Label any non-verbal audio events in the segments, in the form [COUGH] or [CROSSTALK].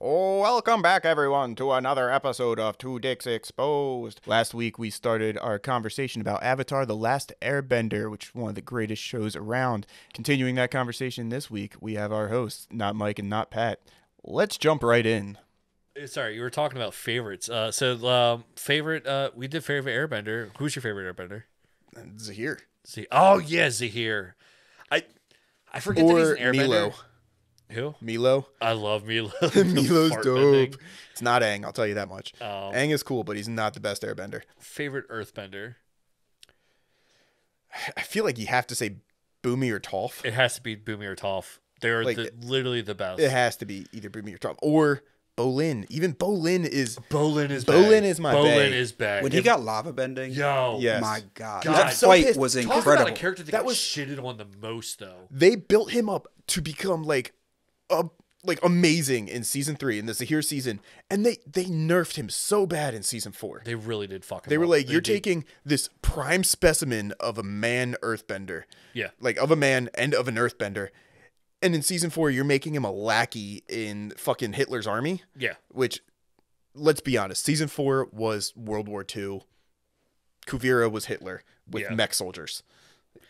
Oh, welcome back, everyone, to another episode of Two Dicks Exposed. Last week, we started our conversation about Avatar The Last Airbender, which is one of the greatest shows around. Continuing that conversation this week, we have our hosts, not Mike and not Pat. Let's jump right in. Uh, Sorry, you were talking about favorites. Uh, so um, favorite, uh, we did favorite Airbender. Who's your favorite Airbender? Zaheer. See, oh yeah, Zaheer. I I forget that he's Or an Airbender. Meelo. Who? Meelo. I love Meelo. [LAUGHS] Meelo's dope. bending. It's not Aang, I'll tell you that much. Um, Aang is cool, but he's not the best airbender. favorite Earthbender. [SIGHS] I feel like you have to say Bumi or Toph. It has to be Bumi or Toph. They're Like, the, literally the best. It has to be either Bumi or Toph. Or Bolin. Even Bolin is Bolin is Bolin bae. is my Bolin bae. is back. When he got lava bending, yo, Yes. my god, God. that I'm so fight pissed. was talk about incredible. a character that, That got was- shitted on the most though. they built him up to become like a like amazing in season three in the Zaheer season, and they they nerfed him so bad in season four. They really did fuck him They were up. like, They "You're did- taking this prime specimen of a man Earthbender, yeah, like of a man and of an Earthbender, and in season four, you're making him a lackey in fucking Hitler's army." yeah. Which, let's be honest, season four was World War II. Kuvira was Hitler with Yeah. mech soldiers.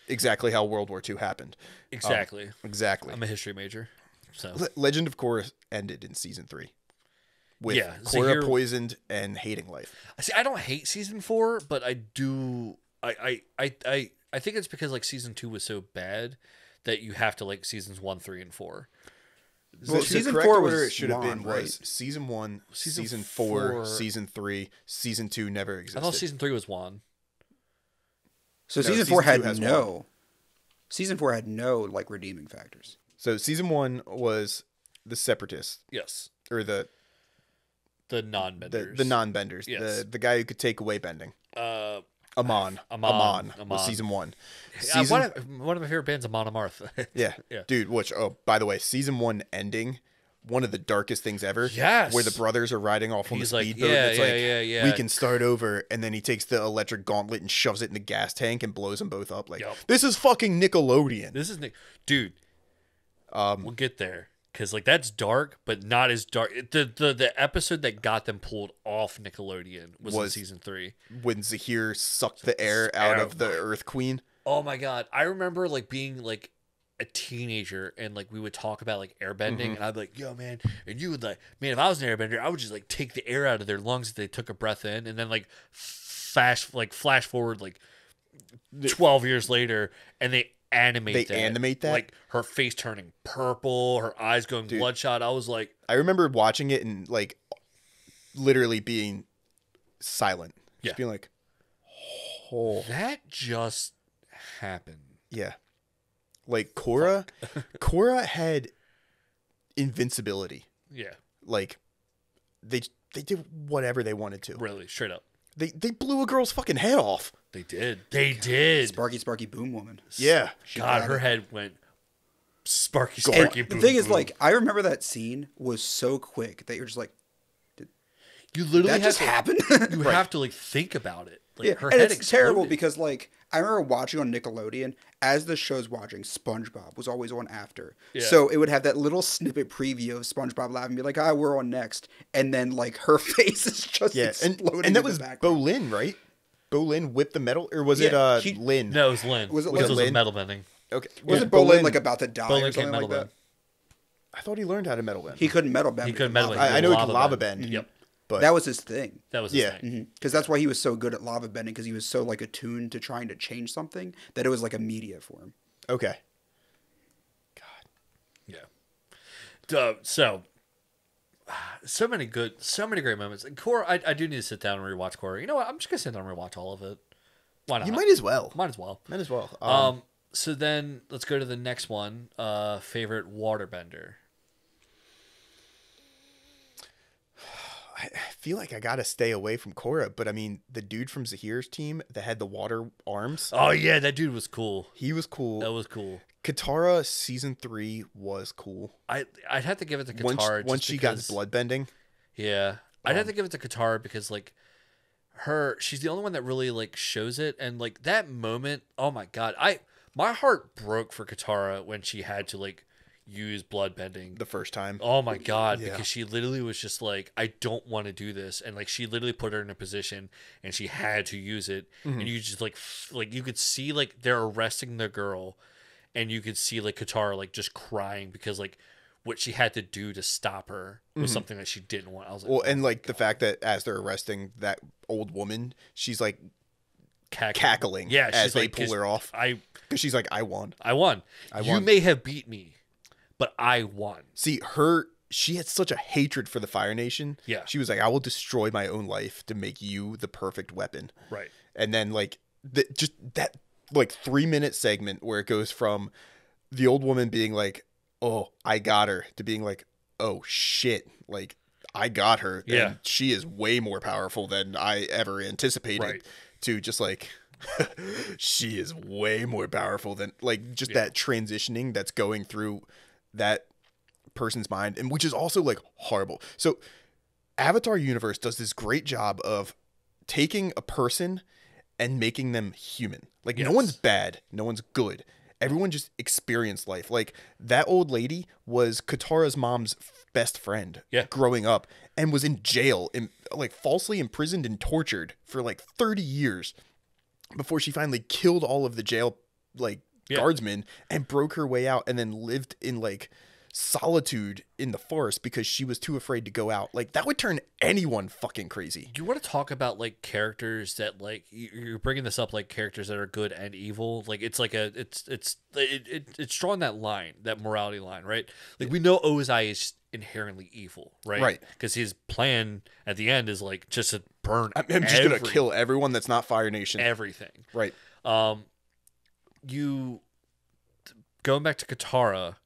Exactly how World War II happened. Exactly. Um, exactly. I'm a history major, so Le- Legend of Korra ended in season three. With Yeah, Korra Zaheer- poisoned and hating life. See, I don't hate season four, but I do. I I I I, I think it's because like season two was so bad that you have to like seasons one, three, and four. Well, season four order was it should have been long, was right? season one, Season season, four, four- season three, season two never existed. I existed. thought season three was one. So No, season season four had has no. Season four had no like redeeming factors. So season one was the separatists Yes, or the the the, non-benders. the non-benders, Yes. the the guy who could take away bending. Uh, Amon, [SIGHS] Amon, Amon, was season one. Season, one, of, one of my favorite bands, Amon Amarth. [LAUGHS] yeah, Yeah. dude. Which oh, by the way, season one ending, one of the darkest things ever. Yes. where the brothers are riding off on He's the like, speedboat. yeah, it's yeah, like, yeah, yeah. we can start over, and then he takes the electric gauntlet and shoves it in the gas tank and blows them both up. Like Yup. this is fucking Nickelodeon. This is Nick, dude. Um, We'll get there because like that's dark, but not as dark. The the the episode that got them pulled off Nickelodeon was, Was- in season three. when Zaheer sucked the air out of the Earth Queen. Oh my god, I remember like being like a teenager and like we would talk about like airbending Mm-hmm. and I'd be like, yo man, and you would like, man, if I was an airbender, I would just like take the air out of their lungs if they took a breath in and then like flash like flash forward like twelve years later and they animate They that. animate that? like her face turning purple, her eyes going Dude. bloodshot. I was like, I remember watching it and like literally being silent. Just Yeah. being like, oh that just happened. yeah. Like Korra Korra [LAUGHS] had invincibility. Yeah, Like they they did whatever they wanted to. really, straight up. They they blew a girl's fucking head off. They did. They did. Sparky, Sparky, Boom Woman. Yeah. She God, her it. head went sparky, And sparky. the boom, thing is, like, I remember that scene was so quick that you're just like, you literally that just to, happened. You [LAUGHS] have to like think about it. Like yeah, her and head it's terrible because like I remember watching on Nickelodeon as the show's watching. SpongeBob was always on after, Yeah. so it would have that little snippet preview of SpongeBob laughing, and be like, "Ah, we're on next," and then like her [LAUGHS] face is just Yeah. And, exploding. and that in was the background. Bolin, right? Bolin whipped the metal or was it Yeah, uh he- Lin? no, it was Lin. Was it because Lin? it was a Lin? metal bending. Okay. Wasn't Yeah, Bolin like about to die Bolin or something metal like that? bend. I thought he learned how to metal bend. He couldn't metal bend. He couldn't metal bend. I, I know he lava could lava bend. bend. Yep, But That was his thing. that was his Yeah. thing. Because that's why he was so good at lava bending, because he was so like attuned to trying to change something that it was like immediate for him. okay. God. Yeah. Uh, so, so many good, so many great moments. And Korra, I, I do need to sit down and rewatch Korra. You know what? I'm just gonna sit down and rewatch all of it. Why not? You might as well. Might as well. Might as well. Um, Um, so then let's go to the next one. Uh, favorite waterbender. I feel like I gotta stay away from Korra, but I mean the dude from Zaheer's team that had the water arms, Oh yeah, that dude was cool. he was cool. That was cool. Katara season three was cool. I I'd have to give it to Katara. once just she because- got blood bending, Yeah, I'd have to um, give it to Katara because like her, she's the only one that really like shows it, and like that moment. Oh my god, I my heart broke for Katara when she had to like use blood bending the first time. Oh my god! Yeah. Because she literally was just like, I don't want to do this, and like she literally put her in a position, and she had to use it, Mm-hmm. and you just like, f- like you could see like they're arresting the girl, and you could see like Katara like just crying because like what she had to do to stop her was something that she didn't want. I was like, Mm-hmm. Well, and like the fact that as they're arresting that old woman, she's like cackling. cackling Yeah, as they like, pull her off. I, because she's like, I won. I won. I won. You may have beat me, but I won. See, her she had such a hatred for the Fire Nation. Yeah. She was like, I will destroy my own life to make you the perfect weapon. Right. And then like the, just that like three minute segment where it goes from the old woman being like, Oh, I got her to being like, Oh shit. Like I got her. Yeah. And she is way more powerful than I ever anticipated. Right. To just like [LAUGHS] she is way more powerful than like just Yeah. that transitioning that's going through that person's mind and which is also like horrible. So Avatar universe does this great job of taking a person and making them human. Like no one's bad, no one's good. Everyone just experienced life. Like that old lady was Katara's mom's best friend Yeah. growing up and was in jail and like falsely imprisoned and tortured for like 30 years before she finally killed all of the jail like Yeah. guardsmen and broke her way out and then lived in like solitude in the forest because she was too afraid to go out. Like that would turn anyone fucking crazy. Do you want to talk about like characters that like you- you're bringing this up like characters that are good and evil? Like it's like a it's it's it, it it's drawing that line that morality line, right? Like we know Ozai is inherently evil, right? Right. Because his plan at the end is like just to burn. I'm, I'm just gonna kill everyone that's not Fire Nation. everything. right. Um, you going back to Katara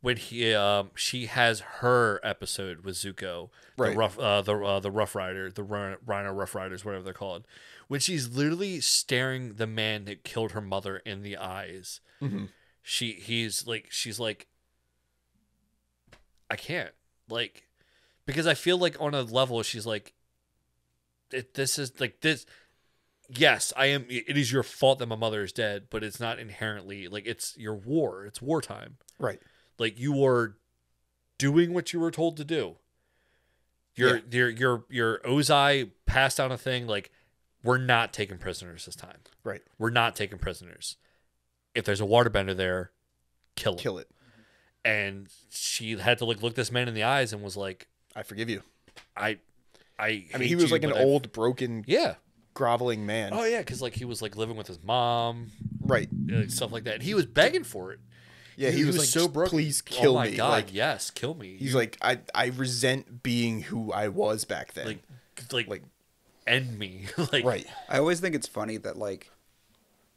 when he um she has her episode with Zuko, Right. the rough uh, the uh, the Rough Rider, the Rhino Rough Riders, whatever they're called, when she's literally staring the man that killed her mother in the eyes. Mhm. She he's like she's like, I can't like, because I feel like on a level she's like, it, this is like this yes, I am. It is your fault that my mother is dead, but it's not inherently like it's your war. It's wartime. Right. Like you are doing what you were told to do. Your your your your Ozai passed down a thing like we're not taking prisoners this time. Right. We're not taking prisoners. If there's a waterbender there, kill him. Kill it. And she had to like look this man in the eyes and was like, I forgive you. I, I. I mean, he was you, like an I- old, broken, Yeah. Groveling man. Oh yeah, because like he was like living with his mom, Right. uh, stuff like that. And he was begging for it. Yeah, he, was, like, so "Just broken. Please kill oh my me. God, Like yes, kill me. he's You- like, I I resent being who I was back then. like, like, like end me. [LAUGHS] like, right. I always think it's funny that like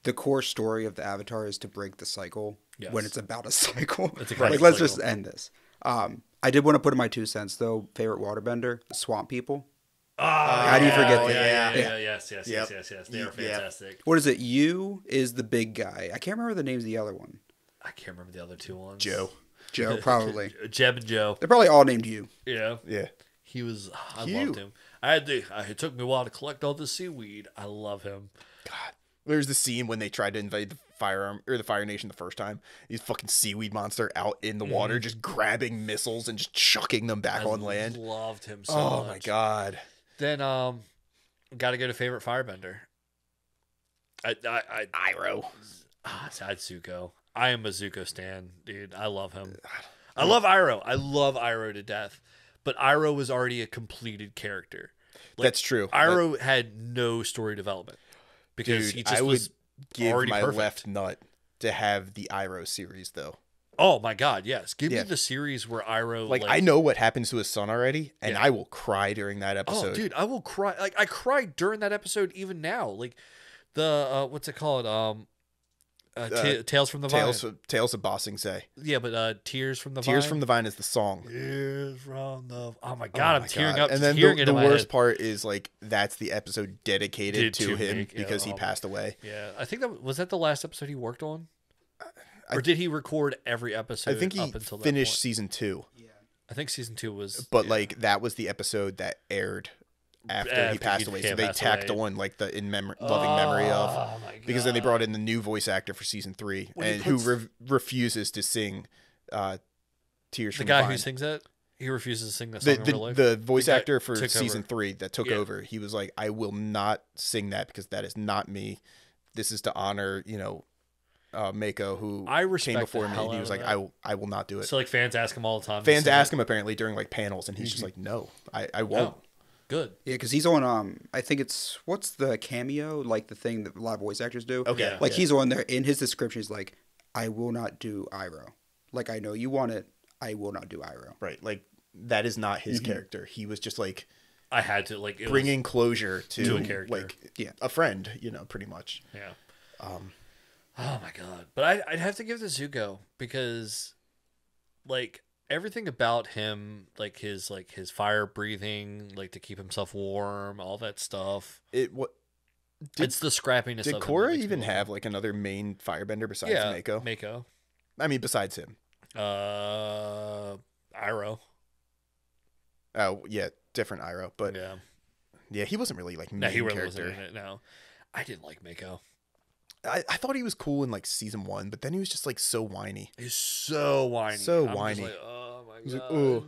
the core story of the Avatar is to break the cycle Yes. when it's about a [LAUGHS] cycle. It's a like let's cycle. just end this. Um, I did want to put in my two cents though. Favorite waterbender, Swamp People. Ah, How do you forget oh, that? yeah, yeah, yeah, yes, yes, yes, yes, yes. They are fantastic. What is it? Huu is the big guy. I can't remember the names of the other one. I can't remember the other two ones. Joe. [LAUGHS] Joe, probably. [LAUGHS] Jeb and Joe. They're probably all named you. Yeah, Yeah. he was. I Huu. loved him. I had to. I, it took me a while to collect all the seaweed. I love him. God. There's the scene when they tried to invade the firearm or the Fire Nation the first time. These fucking seaweed monster out in the water, just grabbing missiles and just chucking them back Mm-hmm. I on land. Loved him so oh much. my god. Then um, got to go to favorite firebender. I I I Iroh. ah, sad Zuko. I am a Zuko stan, dude. I love him. I love Iroh. I love Iroh to death. But Iroh was already a completed character. Like, That's true. But, had no story development because dude, he just I was would give my perfect. left nut to have the Iroh series though. Oh my god, yes. Give Yeah. me the series where Iroh Like, I know what happens to his son already, and Yeah. I will cry during that episode. Oh, episode. dude, I will cry. Like I cried during that episode even now. Like the uh what's it called? Um uh, Ta- Uh, Tales from the Tales Vine. of Tales of Ba Sing Se. Yeah, but uh Tears from the Tears Vine. from the Vine is the song. Tears from the Oh my Oh god, I'm my tearing God. up. And then the, the worst head. part is like that's the episode dedicated Did to him make- yeah, because he oh. passed away. Yeah, I think that was that the last episode he worked on, I- or did he record every episode? I think he up until finished season two, Yeah, I think season two was, but yeah. like that was the episode that aired after, After he passed away. So they tacked away. on like the in memory, loving memory of Oh because then they brought in the new voice actor for season three, When he and who re- refuses to sing uh, Tears The from guy who sings that, he refuses to sing that the, the, the voice actor for season over. three that took Yeah. over, he was like, I will not sing that because that is not me. This is to honor, you know, uh, Mako who I came respect the before me. And he was like, that. I will, I will not do it. so like fans ask him all the time. Fans ask it. him apparently during like panels, and he's just like, no, I, I won't. Oh, good. Yeah, because he's on. Um, I think it's what's the cameo, like the thing that a lot of voice actors do. Okay, Yeah. Like yeah. he's on there in his description. He's like, "I will not do Iroh. Like I know you want it. I will not do Iroh." right. Like that is not his Mm-hmm. character. He was just like I had to like it was- bringing closure to, To a character. like Yeah. a friend, you know, pretty much. Yeah. Um, Oh my god! But I, I'd have to give to Zuko because, like, everything about him, like his like his fire breathing, like to keep himself warm, all that stuff. it what Did- it's the scrappiness. did Korra even have like another main firebender besides yeah, Mako? Mako. I mean, besides him. Uh, Iroh. Oh yeah, different Iroh, but yeah, yeah. he wasn't really like main No, he really character. wasn't in it. No, I didn't like Mako. I, I thought he was cool in like season one, but then he was just like so whiny. He's so whiny. So I'm whiny. like, oh my He's like, god. "Ugh."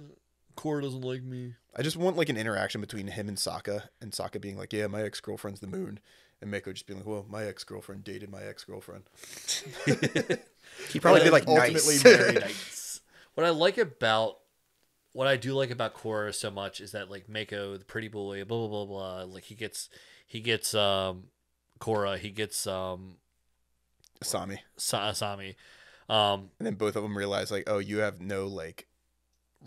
Korra doesn't like me. I just want like an interaction between him and Sokka, and Sokka being like, "Yeah, my ex girlfriend's the moon," and Mako just being like, "Well, my ex girlfriend dated my ex girlfriend." [LAUGHS] He'd probably be like ultimately nice. married. Nice. [LAUGHS] What I like about what I do like about Korra so much is that like Mako, the pretty boy, blah blah blah blah. Like he gets he gets um Korra, he gets um Asami, Sa- Asami. Um and then both of them realize like, "Oh, you have no like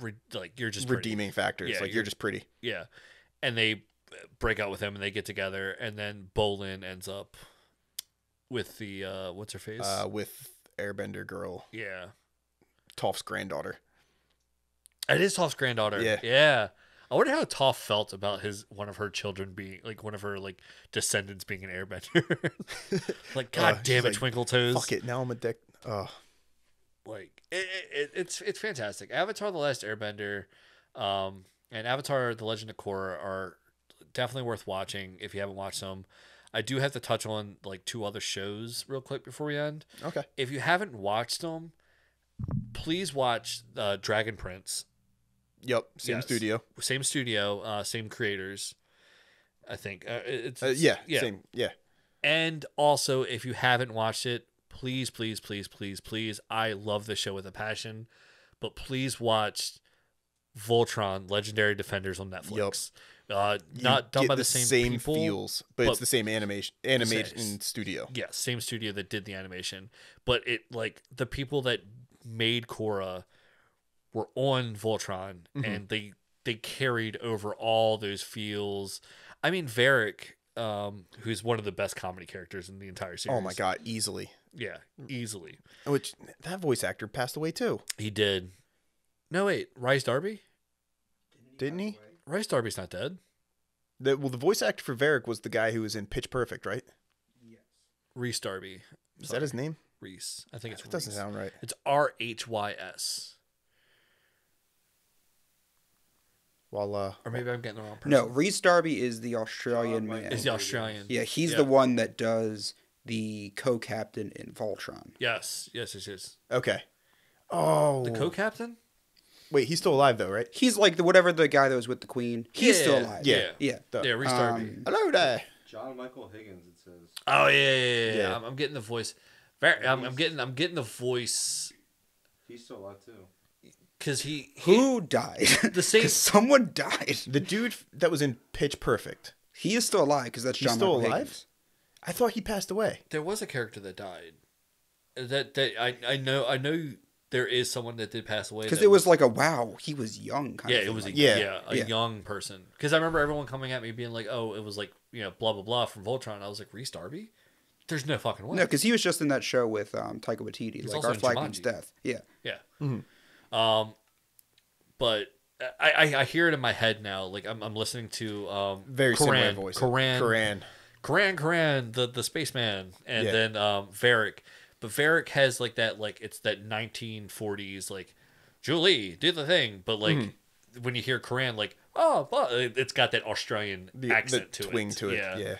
re- like you're just pretty. redeeming factors. Yeah, like you're- you're just pretty." Yeah. And they break out with him and they get together and then Bolin ends up with the uh what's her face? Uh, with Airbender girl, yeah. Toph's granddaughter. It is Toph's granddaughter. Yeah. Yeah. I wonder how Toph felt about his one of her children being like one of her like descendants being an airbender. [LAUGHS] like, God Uh, damn it, like, Twinkle Toes. Fuck it, now I'm a dick. Oh, Like it, it, it's it's fantastic. Avatar: The Last Airbender, um, and Avatar: The Legend of Korra are definitely worth watching if you haven't watched them. I do have to touch on like two other shows real quick before we end. okay. If you haven't watched them, please watch uh, Dragon Prince. Yep, same Yes. studio. same studio, uh, same creators. I think uh, it's, Uh, yeah, yeah. same. Yeah, And also, if you haven't watched it, please, please, please, please, please. I love the show with a passion, but please watch Voltron: Legendary Defenders on Netflix. Uh, You not done by the, same, people. feels, but, but- it's the same animation animation Same. studio. Yeah, same studio that did the animation, but it like the people that made Korra were on Voltron, Mhm. and they they carried over all those feels. I mean, Varrick, um, who's one of the best comedy characters in the entire series. Oh my god, easily. Yeah, easily. Which that voice actor passed away too, He did. No wait, Rhys Darby. didn't he? Rhys Darby's not dead. The, well, the voice actor for Varrick was the guy who was in Pitch Perfect, right? Yes. Rhys Darby. Is that his name? Rhys? I think it's It doesn't sound right. It's R H Y S. While uh, Or maybe I'm getting the wrong person. No, Rhys Darby is the Australian John man. Is the Australian? Yeah, he's Yeah. the one that does the co-captain in Voltron. Yes, yes, yes, yes. okay. Oh, The co-captain. wait, he's still alive though, right? He's like the whatever the guy that was with the queen. He's still alive. Yeah. yeah. The- Yeah, Rhys Darby. Um, Hello there. John Michael Higgins. It says. Oh yeah, yeah, yeah. yeah. Yeah. I'm, I'm getting the voice. Very, I'm, I'm getting, I'm getting the voice He's still alive too. Because he, he Who died? The [LAUGHS] same- 'Cause someone died. The dude that was in Pitch Perfect. He is still alive because that's He's John still Michael alive? Higgins. I thought he passed away. there was a character that died. That that I I know I know there is someone that did pass away Because it was like a wow, he was young. Kind yeah of it thing, was a, yeah, Yeah. a Yeah. young person because I remember everyone coming at me being like oh it was like you know blah blah blah from Voltron I was like Rhys Darby there's no fucking way No, because he was just in that show with um, Taika Waititi, He's like Our in Flag Means Death. Yeah. Yeah. Mhm. Um, but I, I I hear it in my head now. Like I'm I'm listening to um Very similar Coran, voice. Coran, Coran. Coran, Coran, the the spaceman, and Yeah. then um Varrick. But Varrick has like that like it's that 1940s like Zhu Li do the thing, but like Mm-hmm. when you hear Coran like oh but it- it's got that Australian The, the accent to twing it. to it. Yeah. Yeah.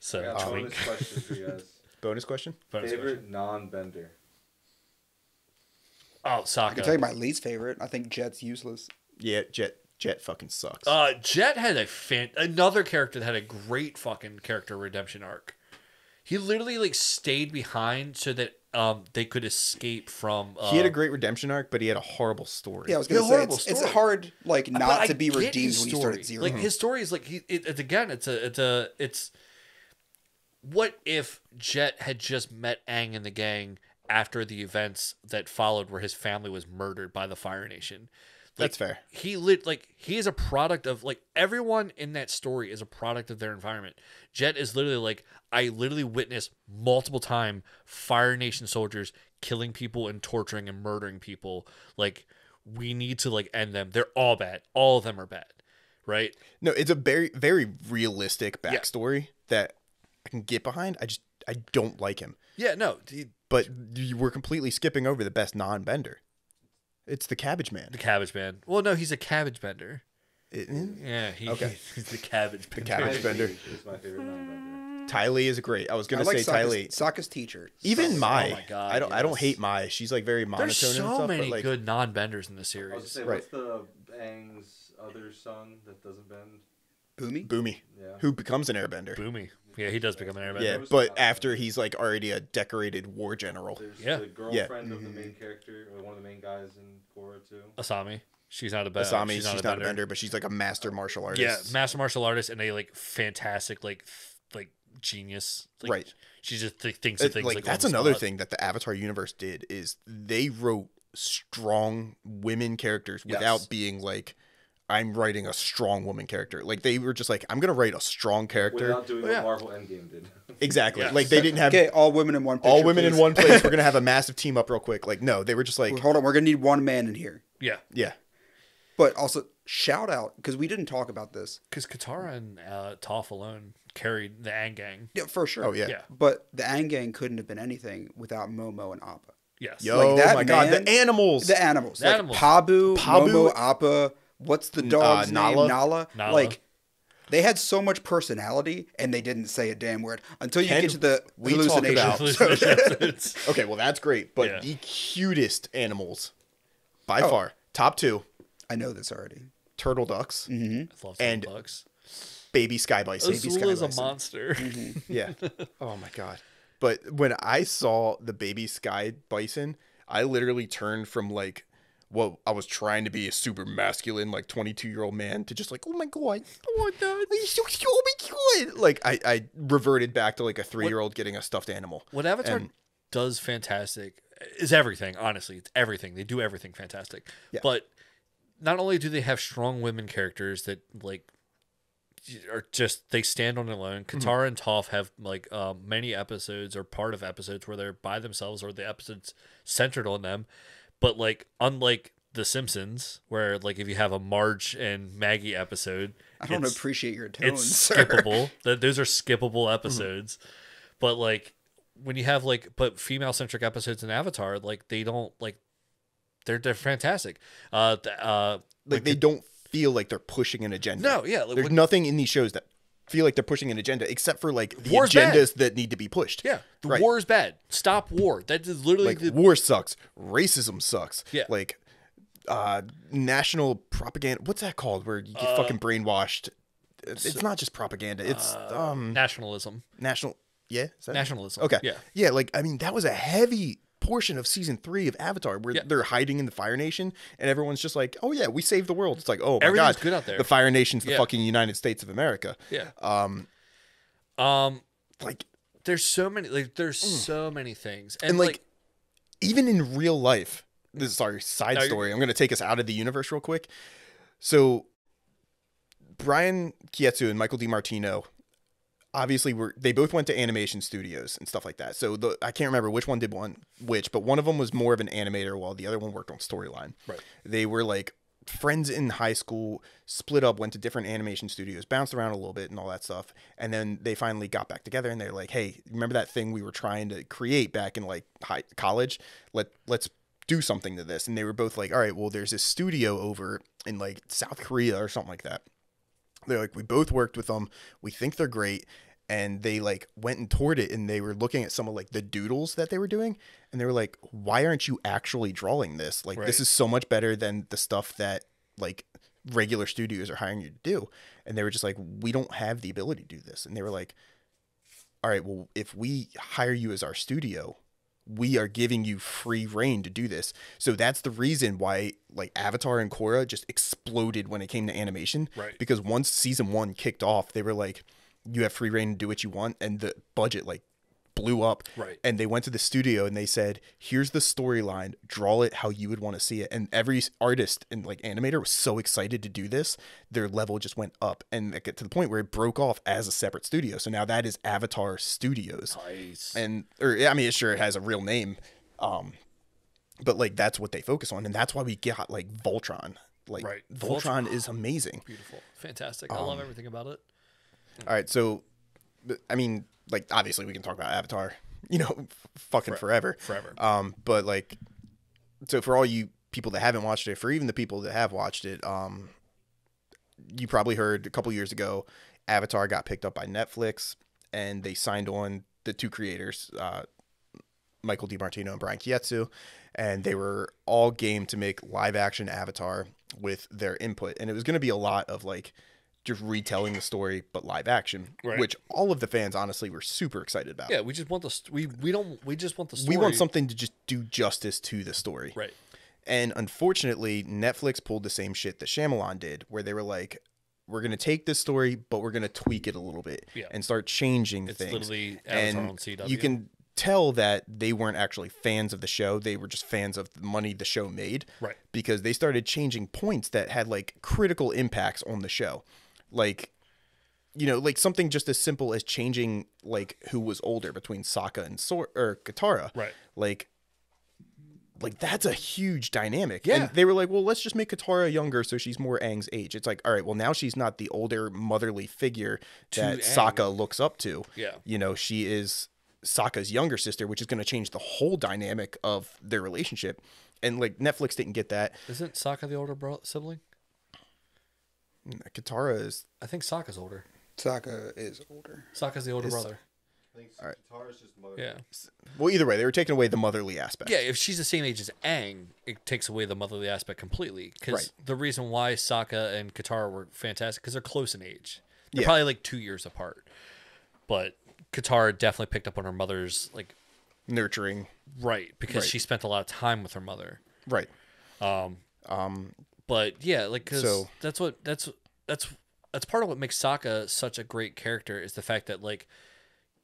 So I got a twink. bonus question for you guys. [LAUGHS] Bonus question. Bonus Favorite question. non-bender. Oh, I can tell you my least favorite. I think Jet's useless. Yeah, Jet Jet fucking sucks. Uh, Jet had a fan. Another character that had a great fucking character redemption arc. He literally like stayed behind so that um they could escape from. Uh, he had a great redemption arc, but he had a horrible story. Yeah, I was gonna say horrible it's, it's hard like not I to be redeemed when you start at zero. Like his story is like he. It, it's again. It's a. It's a. It's. What if Jet had just met Aang and the gang after the events that followed, where his family was murdered by the Fire Nation? Like, That's fair. He lit like he is a product of like everyone in that story is a product of their environment. Jet is literally like I literally witnessed multiple time Fire Nation soldiers killing people and torturing and murdering people. Like we need to like end them. They're all bad. All of them are bad. Right? No, it's a very very realistic Yeah. backstory that I can get behind. I just I don't like him. Yeah, no. The, But you were completely skipping over the best non-bender. It's the Cabbage Man. the cabbage man. Well, no, he's a cabbage bender. It- Yeah, he, Okay. [LAUGHS] he's the cabbage bender. The Cabbage bender. It's my favorite non-bender. Ty Lee is great. I was gonna like say Ty Sokka's, Lee. Sokka's teacher. Even Solid. Mai. Oh my God, I don't. I don't hate Mai. She's like very monotone There's and so stuff. many but like, good non-benders in the I was series. say, Right. what's the Bang's other son that doesn't bend? Bumi. Bumi, Yeah. who becomes an Airbender. Bumi. Yeah, he does become an airbender. Yeah, but after he's like already a decorated war general. There's Yeah. the girlfriend of the main mm-hmm. character, or one of the main guys in Korra too. Asami. She's not a bender. Asami, she's, she's, not, a bender, but she's like a master martial artist. Yeah, master martial artist and a like fantastic like f- like genius. Like, Right. She just th- thinks of It- things like, like, that's another spot. thing that the Avatar universe did is they wrote strong women characters without Yes. being like I'm writing a strong woman character. Like they were just like I'm gonna write a strong character. Without doing Oh, yeah. what Marvel Endgame did. [LAUGHS] exactly. Yes. Like they didn't have Okay, all women in one. Picture, all women in one place. We're gonna have a [LAUGHS] massive team up real quick. Like no, they were just like Hold on, we're gonna need one man in here. Yeah, yeah. But also shout out because we didn't talk about this. because Katara and uh, Toph alone carried the Aang gang. Yeah, for sure. Oh yeah. Yeah. But the Aang gang couldn't have been anything without Momo and Appa. Yes. Yo, Like, that my god, the animals. The animals, The like animals. Pabu, Pabu- Momo, Appa. What's the uh, dog's Nala? name? Nala. Nala. Like they had so much personality, and they didn't say a damn word until you Can get to the we talk [LAUGHS] hallucinations. about- It's- [LAUGHS] okay, well that's great, but Yeah. the cutest animals by Oh. far, top two, I know this already. turtle ducks, mm-hmm. I love And- bugs. baby sky bison. Baby sky a bison. monster. Mm-hmm. Yeah. [LAUGHS] oh my god. But when I saw the baby sky bison, I literally turned from like what I was trying to be a super masculine, like 22 year old man to just like, oh my god, I want that. He's so cute. Oh my god. Like I, I reverted back to like a three year old getting a stuffed animal. What Avatar And- does fantastic is everything. Honestly, it's everything. They do everything fantastic. Yeah. But not only do they have strong women characters that like are just they stand on their own. Mm-hmm. Katara and Toph have like um, many episodes or part of episodes where they're by themselves or the episodes centered on them. But like unlike The Simpsons, where like if you have a Marge and Maggie episode, I don't appreciate your tone, it's sir. skippable. Th- Those are skippable episodes. But like when you have like but female centric episodes in Avatar, like they don't like they're they're fantastic. Uh, uh, Like they don't feel like they're pushing an agenda. no, yeah, like, There's when- nothing in these shows that feel like they're pushing an agenda except for like the War's bad. agendas that need to be pushed. yeah. The Right. war is bad. Stop war. That is literally like the war sucks racism sucks Yeah. like uh national propaganda what's that called where you get fucking brainwashed it's it's not just propaganda it's um nationalism. national yeah is that it? Nationalism. okay Yeah. yeah like i mean that was a heavy portion of season three of avatar where Yeah. they're hiding in the fire nation and everyone's just like oh yeah we saved the world it's like oh my god good out there. the fire nation's the Yeah. fucking united states of america Yeah. um Um. like There's so many. Like there's so many things, and, Mm. and like, like even in real life this is sorry side No, story i'm going to take us out of the universe real quick so Bryan Konietzko and michael DiMartino obviously were they both went to animation studios and stuff like that. So the i can't remember which one did one which but one of them was more of an animator while the other one worked on storyline. Right. they were like friends in high school split up went to different animation studios bounced around a little bit and all that stuff. And then they finally got back together and they're like hey remember that thing we were trying to create back in like high college? Let let's do something to this. And they were both like all right well there's this studio over in like south korea or something like that they're like we both worked with them we think they're great. And they like went and toured it and they were looking at some of like the doodles that they were doing and they were like why aren't you actually drawing this? Like Right. this is so much better than the stuff that like regular studios are hiring you to do. And they were just like we don't have the ability to do this. And they were like all right well if we hire you as our studio we are giving you free reign to do this so that's the reason why like avatar and korra just exploded when it came to animation Right. because once season one kicked off they were like you have free reign to do what you want and the budget like blew up Right. and they went to the studio and they said here's the storyline draw it how you would want to see it and every artist and like animator was so excited to do this their level just went up and it got to the point where it broke off as a separate studio so now that is avatar studios Nice. and or i mean it sure it has a real name um but like that's what they focus on and that's why we got like voltron like Right. voltron, is amazing Beautiful. Fantastic. I Um, love everything about it. all right so i mean like obviously we can talk about avatar [LAUGHS] you know f- fucking forever Forever. um but like so for all you people that haven't watched it for even the people that have watched it um you probably heard a couple years ago avatar got picked up by netflix and they signed on the two creators uh michael DiMartino and Bryan Konietzko and they were all game to make live action avatar with their input and it was going to be a lot of like just retelling the story but live action Right. which all of the fans honestly were super excited about Yeah, we just want the st- we we don't we just want the story. we want something to just do justice to the story right. and unfortunately, Netflix pulled the same shit that Shyamalan did, where they were like, "We're gonna take this story, but we're gonna tweak it a little bit Yeah. and start changing It's things." literally and you can tell that they weren't actually fans of the show; they were just fans of the money the show made, Right. Because they started changing points that had like critical impacts on the show, like. You know, like something just as simple as changing like who was older between Sokka and Sor- or Katara. Right. Like like that's a huge dynamic. Yeah. And they were like, well, let's just make Katara younger so she's more Aang's age. It's like, all right, well now she's not the older motherly figure that Aang. Sokka looks up to. Yeah. You know, she is Sokka's younger sister, which is going to change the whole dynamic of their relationship. And like Netflix didn't get that. Isn't Sokka the older bro- sibling? Katara is I think Sokka's older. Sokka is older. Sokka's the older Is- brother. I think Alright. Katara's just mother. Yeah. well, either way, they were taking away the motherly aspect. Yeah, if she's the same age as Aang, it takes away the motherly aspect completely. Because Right. the reason why Sokka and Katara were fantastic because they're close in age. They're Yeah. probably like two years apart. But Katara definitely picked up on her mother's like Nurturing. right because Right. she spent a lot of time with her mother. Right. Um, um, But yeah, like because So- that's what that's that's that's part of what makes Sokka such a great character is the fact that like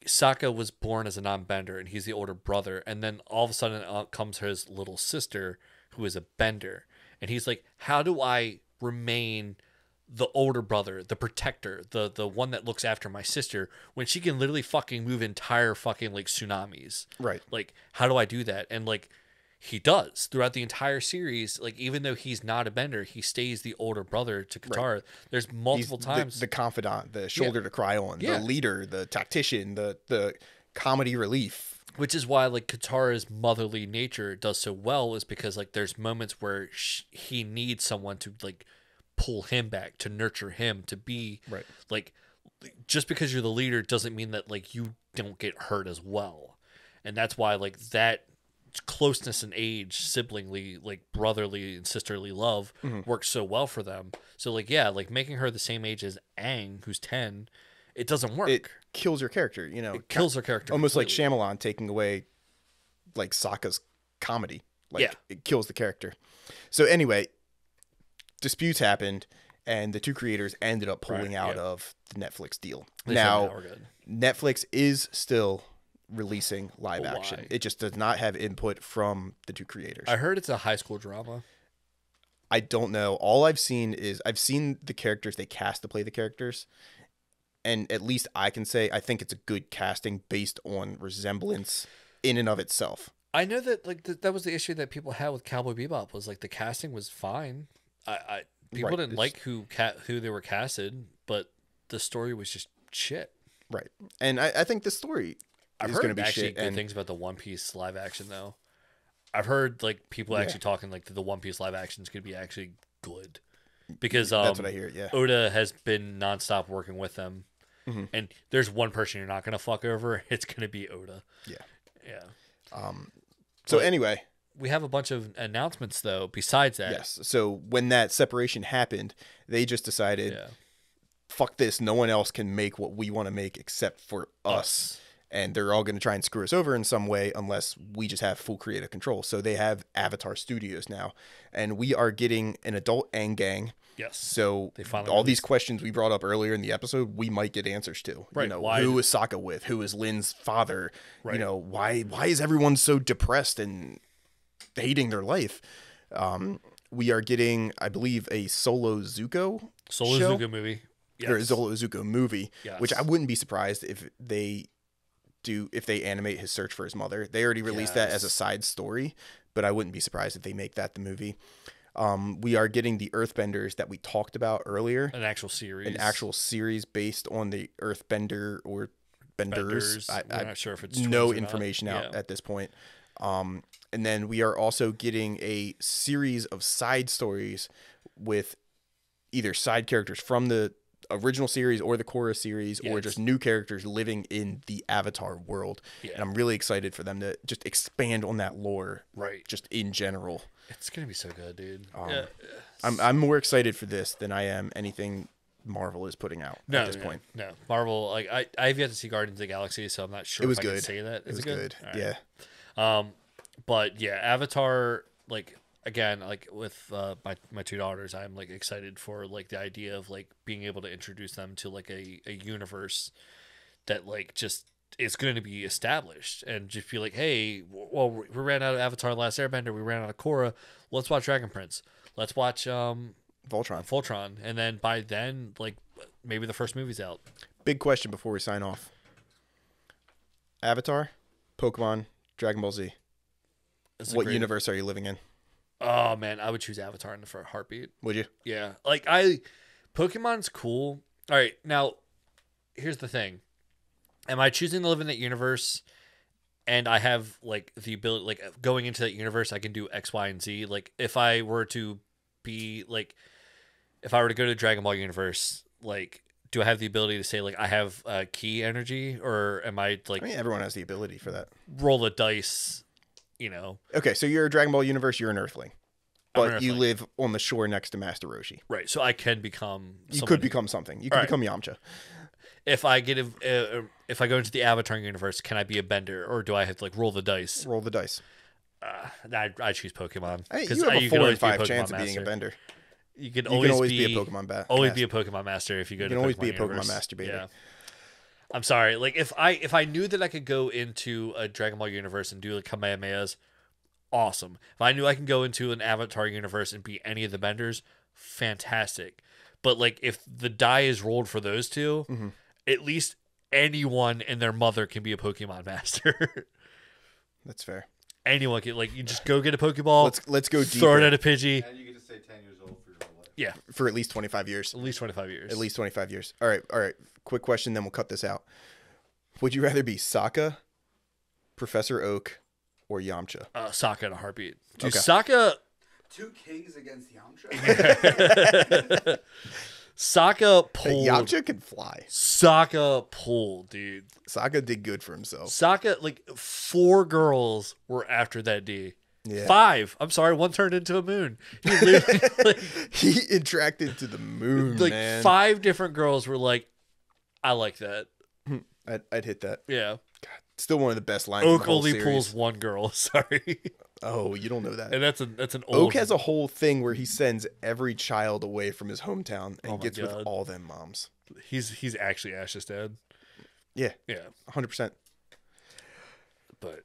Sokka was born as a non-bender and he's the older brother, and then all of a sudden out comes his little sister who is a bender, and he's like, how do I remain the older brother, the protector, the the one that looks after my sister when she can literally fucking move entire fucking like tsunamis? Right. Like, how do I do that? And like, he does throughout the entire series. Like, even though he's not a bender, he stays the older brother to Katara. There's multiple the- times. the, confidant, the shoulder to cry on, Yeah. the leader, the tactician, the the comedy relief. which is why like Katara's motherly nature does so well is because like there's moments where sh- he needs someone to like pull him back to nurture him to be Right. like just because you're the leader doesn't mean that like you don't get hurt as well and that's why like that closeness in age siblingly like brotherly and sisterly love mm-hmm. works so well for them so like yeah like making her the same age as Aang, who's 10 it doesn't work It kills your character, you know. It kills her character almost like completely. Shyamalan taking away like Sokka's comedy. Like Yeah. it kills the character. So anyway, disputes happened and the two creators ended up pulling Right, out yeah. of the Netflix deal. They now we're good." Netflix is still releasing live But action. It just does not have input from the two creators. I heard it's a high school drama I don't know. All I've seen is I've seen the characters they cast to play the characters. And at least I can say I think it's a good casting based on resemblance in and of itself. I know that like th- that was the issue that people had with Cowboy Bebop was like the casting was fine. I, I people Right, didn't it's- like who ca- who they were casted, but the story was just shit. Right. And I, I think the story I've is heard going to be actually shit. good And things about the One Piece live action though. I've heard like people actually talking like that the One Piece live action is going to be actually good because um, that's what I hear. Yeah. Oda has been nonstop working with them, Mhm. and there's one person you're not gonna fuck over. [LAUGHS] It's gonna be Oda. Yeah. Yeah. Um, so But- anyway, We have a bunch of announcements though. Besides that, yes. So when that separation happened, they just decided, Yeah. fuck this. No one else can make what we want to make except for us. And they're all going to try and screw us over in some way unless we just have full creative control. So they have Avatar Studios now, and we are getting an adult Aang Gang. Yes. So all these questions we brought up earlier in the episode, we might get answers to. Right. You know, why- who is Sokka with? Who is Lin's father? Right. You know, why why is everyone so depressed and hating their life? Um, we are getting, I believe, a solo Zuko Solo show? Zuko movie. or a Yes. Solo Zuko movie, which I wouldn't be surprised if they do if they animate his search for his mother. They already released that as a side story, but I wouldn't be surprised if they make that the movie. Um, we are getting the Earthbenders that we talked about earlier, An actual series. an actual series based on the Earthbender or Benders. Benders. I, We're not sure if it's no not. information out Yeah. at this point. Um, and then we are also getting a series of side stories with either side characters from the original series or the Korra series, Yeah, or just new characters living in the Avatar world. Yeah. And I'm really excited for them to just expand on that lore, Right. just in general. It's gonna be so good, dude. Um, yeah. I'm I'm more excited for this than I am anything Marvel is putting out No, at this no, point. No, Marvel. Like I, I've yet to see Guardians of the Galaxy, so I'm not sure. It was if I can good. say that. It Is was it good. All right. Yeah. Um, but yeah, Avatar. Like again, like with uh, my my two daughters, I'm like excited for like the idea of like being able to introduce them to like a a universe that like just is going to be established and just be like, hey, well, we ran out of Avatar: Last Airbender, we ran out of Korra. Let's watch Dragon Prince. Let's watch um Voltron. Voltron, and then by then, like maybe the first movie's out. Big question before we sign off. Avatar, Pokemon, Dragon Ball Z. What universe are you living in? Oh man, I would choose Avatar in the for heartbeat. Would you? Yeah, like I, Pokemon's cool. All right, now here's the thing: Am I choosing to live in that universe? And I have like the ability, like going into that universe, I can do X, Y, and Z. Like if I were to be like, if I were to go to Dragon Ball universe, like, do I have the ability to say like I have uh, ki energy, or am I like I mean, everyone has the ability for that. roll the dice? You know, Okay, so you're a Dragon Ball universe. You're an Earthling, but you live on the shore next to Master Roshi. right? So I can become. You could become something. You could Alright. become Yamcha. if I get a, uh, if I go into the Avatar universe, can I be a bender, or do I have to like roll the dice? Roll the dice. Uh, I I choose Pokemon Hey, you have a can four in always be five Pokemon chance of being a master. bender. You can You always, can always be, a Pokemon bat. always be a Pokemon master if you go You to can always be a Pokemon universe. master, baby. Yeah. I'm sorry. Like if I if I knew that I could go into a Dragon Ball universe and do like Kamehamehas, awesome. If I knew I can go into an Avatar universe and be any of the benders, fantastic. But like if the die is rolled for those 2 Mm-hmm. at least anyone and their mother can be a Pokemon [LAUGHS] master. That's fair. anyone can like you just go get a Pokeball, Let's let's go throw it at a Pidgey. And you get to stay 10 years old for your whole life. Yeah, for at least 25 years. at least twenty five years. At least 25 years. All right, all right. Quick question, then we'll cut this out. Would you rather be Sokka, Professor Oak, or Yamcha? uh, Sokka in a heartbeat. Dude, Okay. Sokka Two kings against Yamcha. [LAUGHS] Sokka Hey, pulled. Yamcha can fly. Sokka pulled, dude. Sokka did good for himself. Sokka, like four girls were after that D. Yeah. Five. I'm sorry, one turned into a moon. He literally, [LAUGHS] like, He interacted to the moon, like man. five different girls were like, "I like that." I'd, I'd hit that. Yeah. Still one of the best lines. in the Oak only series. pulls one girl. [LAUGHS] Sorry, Oh, you don't know that. and that's a that's an old. Oak has a whole thing where he sends every child away from his hometown and Oh gets with all them moms. he's he's actually Ash's dad. Yeah, Yeah, 100%. but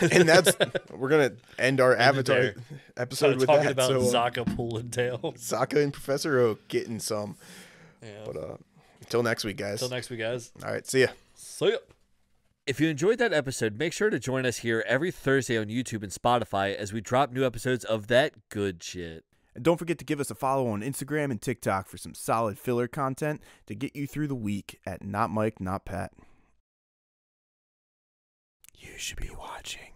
And that's [LAUGHS] we're gonna end our Avatar episode with talking that. about so, uh, Sokka pulling tail. Sokka and Professor Oak getting some. Yeah. But uh, until next week, guys. Until next week, guys. All right, see ya. See ya. If you enjoyed that episode, make sure to join us here every Thursday on YouTube and Spotify as we drop new episodes of that good shit. And don't forget to give us a follow on Instagram and TikTok for some solid filler content to get you through the week at Not Mike, Not Pat. You should be watching.